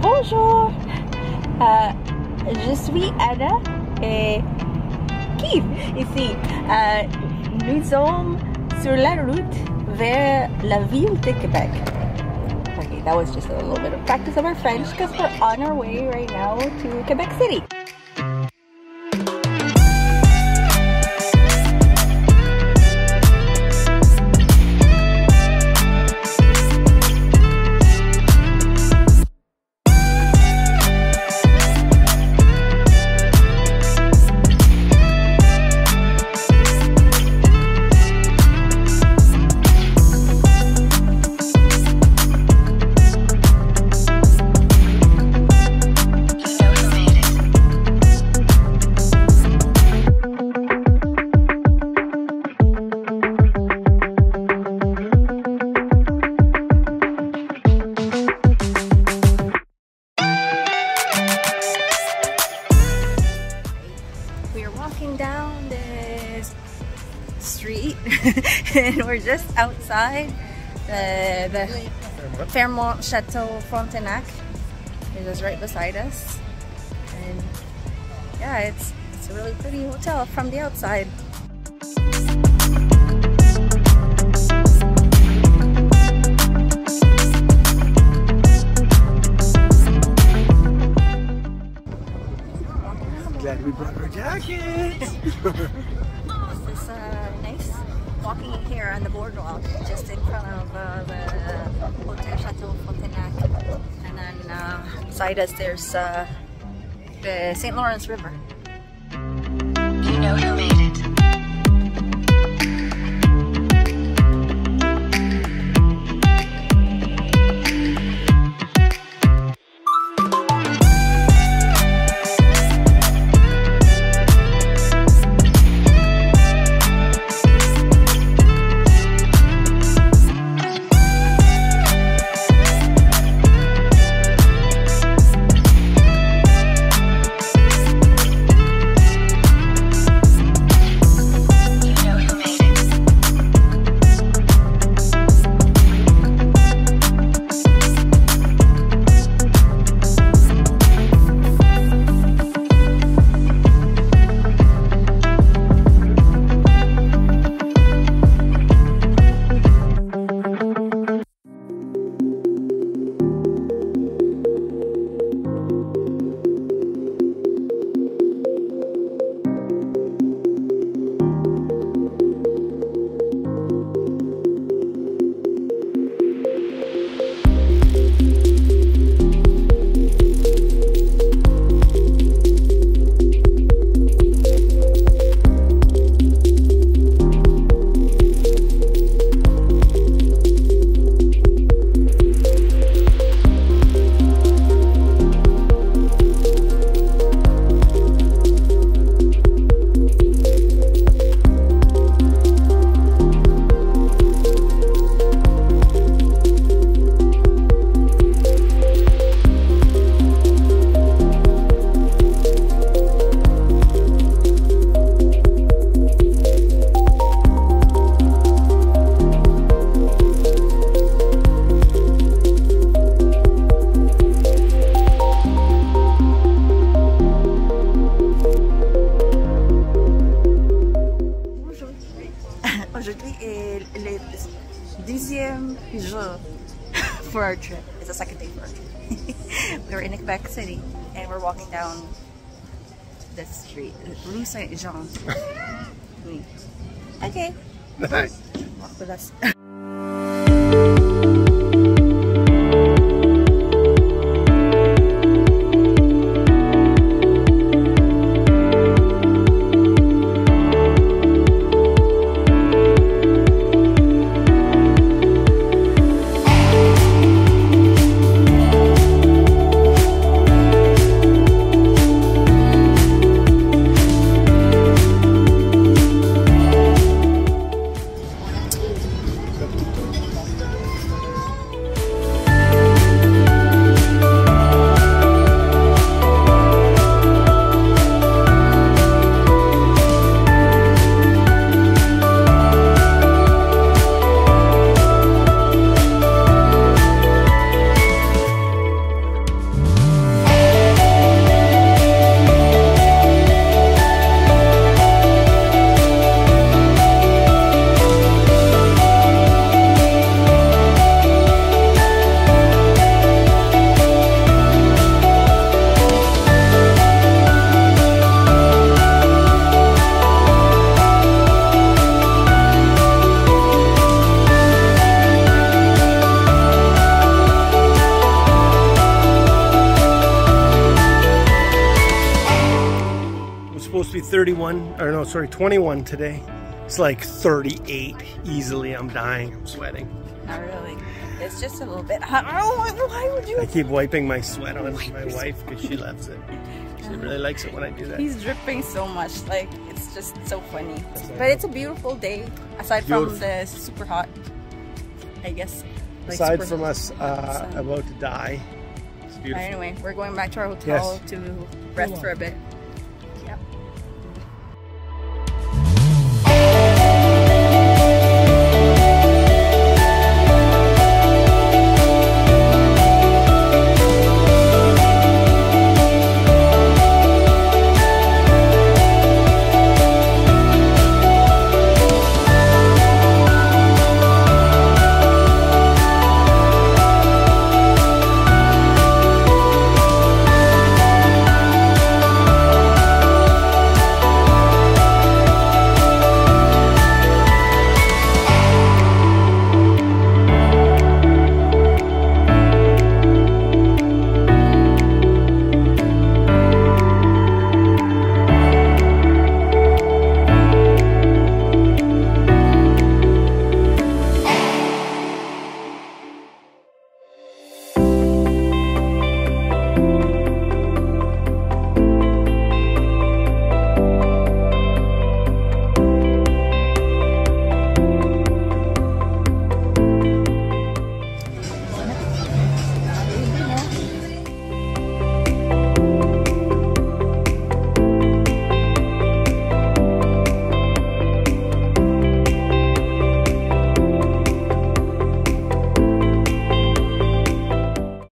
Bonjour! Euh, je suis Anna et Keith ici. Euh, nous sommes sur la route vers la ville de Quebec. Okay, that was just a little bit of practice of our French because we're on our way right now to Quebec City. and we're just outside the, the Fairmont Chateau Frontenac. It is right beside us. And yeah, it's, it's a really pretty hotel from the outside. Walking in here on the boardwalk just in front of uh, the Hotel Chateau Frontenac. And then uh, beside us there's uh, the St. Lawrence River. You know made it. Our trip. It's the second day for our trip. we were in Quebec City and we're walking down the street, Rue Saint Jean. okay, Nice. walk with us. 31, or no, sorry, 21 today. It's like 38 easily. I'm dying. I'm sweating. Not really. It's just a little bit hot. Oh, why would you? I keep wiping my sweat on my wife because she loves it. She really likes it when I do that. He's dripping so much. Like it's just so funny. But it's a beautiful day. Aside from Beautiful. the super hot, I guess. like, Aside from hot us uh, about to die, it's beautiful. Anyway, we're going back to our hotel Yes. to rest for a bit.